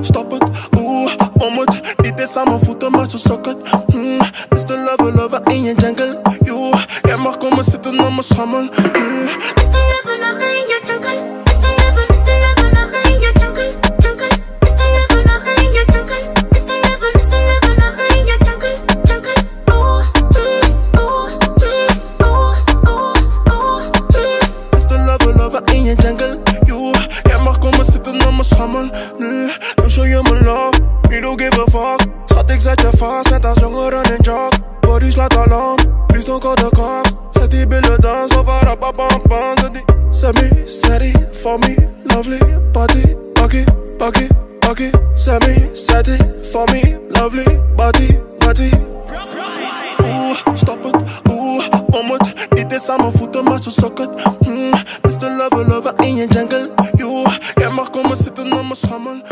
stop het, oeh, om het Niet eens aan mijn voeten, maar ze sok het mm, Is de lover, lover in je jungle, you Jij mag komen zitten op mijn schammel, nu mm. Is de lover, lover in je jungle in je jungle, you Jij mag komen zitten op mijn schammel, nu show you my love. You don't give a fuck. Ik zet je vast, net als jongeren in jog. Body slaat alarm, please don't call the cops. Zet die billen dan, zo van rapapam Zet die semi, steady, for me, lovely. Body, bucky, bucky, bucky. Semi, steady, for me, lovely. Body, body. Oeh, stop it, het, oeh, bom het Niet eens aan mijn voeten, maar zo socket mm, Mr. Lover, lover in je jungle You, jij mag komen zitten op mijn schammel